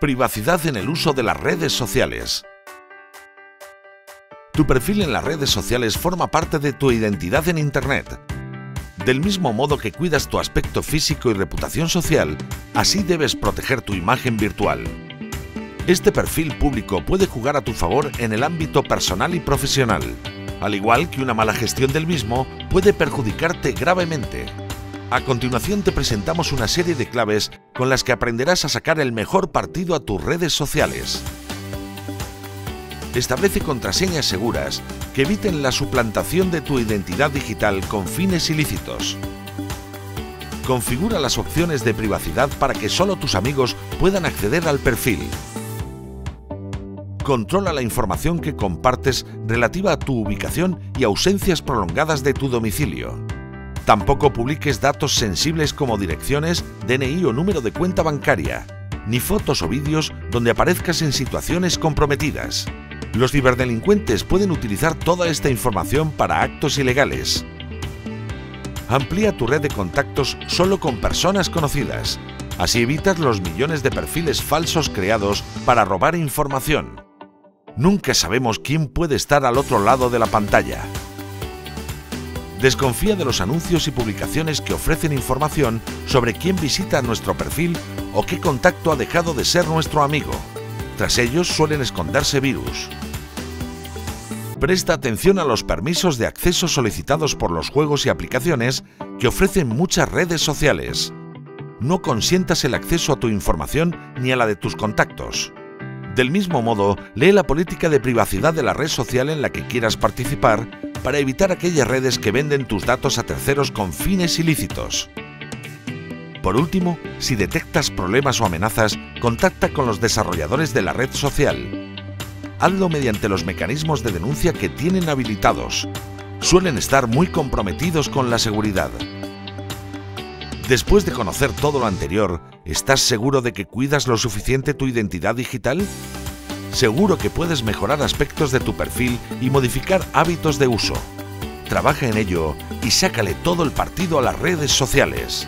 Privacidad en el uso de las redes sociales. Tu perfil en las redes sociales forma parte de tu identidad en Internet. Del mismo modo que cuidas tu aspecto físico y reputación social, así debes proteger tu imagen virtual. Este perfil público puede jugar a tu favor en el ámbito personal y profesional, al igual que una mala gestión del mismo puede perjudicarte gravemente. A continuación te presentamos una serie de claves con las que aprenderás a sacar el mejor partido a tus redes sociales. Establece contraseñas seguras que eviten la suplantación de tu identidad digital con fines ilícitos. Configura las opciones de privacidad para que solo tus amigos puedan acceder al perfil. Controla la información que compartes relativa a tu ubicación y ausencias prolongadas de tu domicilio. Tampoco publiques datos sensibles como direcciones, DNI o número de cuenta bancaria, ni fotos o vídeos donde aparezcas en situaciones comprometidas. Los ciberdelincuentes pueden utilizar toda esta información para actos ilegales. Amplía tu red de contactos solo con personas conocidas. Así evitas los millones de perfiles falsos creados para robar información. Nunca sabemos quién puede estar al otro lado de la pantalla. Desconfía de los anuncios y publicaciones que ofrecen información sobre quién visita nuestro perfil o qué contacto ha dejado de ser nuestro amigo. Tras ellos suelen esconderse virus. Presta atención a los permisos de acceso solicitados por los juegos y aplicaciones que ofrecen muchas redes sociales. No consientas el acceso a tu información ni a la de tus contactos. Del mismo modo, lee la política de privacidad de la red social en la que quieras participar para evitar aquellas redes que venden tus datos a terceros con fines ilícitos. Por último, si detectas problemas o amenazas, contacta con los desarrolladores de la red social. Hazlo mediante los mecanismos de denuncia que tienen habilitados. Suelen estar muy comprometidos con la seguridad. Después de conocer todo lo anterior, ¿estás seguro de que cuidas lo suficiente tu identidad digital? Seguro que puedes mejorar aspectos de tu perfil y modificar hábitos de uso. Trabaja en ello y sácale todo el partido a las redes sociales.